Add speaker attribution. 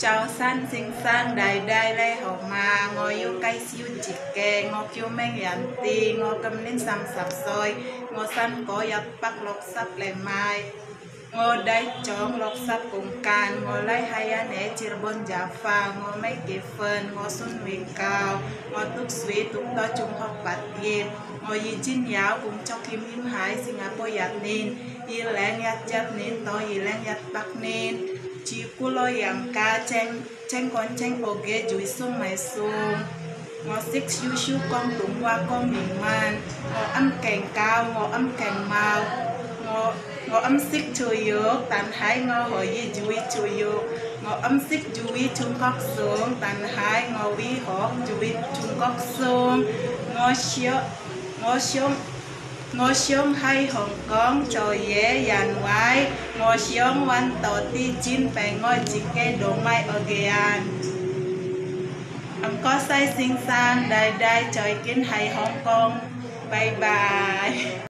Speaker 1: chào san sinh sang đại đại lê hậu mà, ngồi yêu cây siêu chỉ kê ngồi kêu mê yàn ti ngồi cầm lên sầm sập soi ngồi san có yat bắc lộc sắp lên mai. Ngồi đây chóng lộc sắp cùng can ngồi lấy hai anh ấy chia bon giả pha ngồi mấy cái phân ngồi xuân huy cao ngồi túc suy túc đó chung học bát tiền ngồi yi chín giáo cùng cho kim hiếm hải Singapore yat nên yi leng yat yat nên to yi leng yat bắc nên chỉ cú lo yang ca chen chen con chen oge chui sung mai sung ngó xích siêu siêu con tụng qua con miệng man. Ngó âm kèn cao ngó âm kèn mau. Ngó ngó âm xích chui yếu tàn hai ngó hỏi gì chui chui yếu ngó âm xích chui chung góc xuống tàn hai ngó vi họ chui chung góc xuống ngó siêu ngó siêu 我上喺香港做嘢人位，我想揾到啲钱俾我自己。都唔系我嘅人，唔该晒先生。呆呆最近喺香港，拜拜。